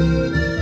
Música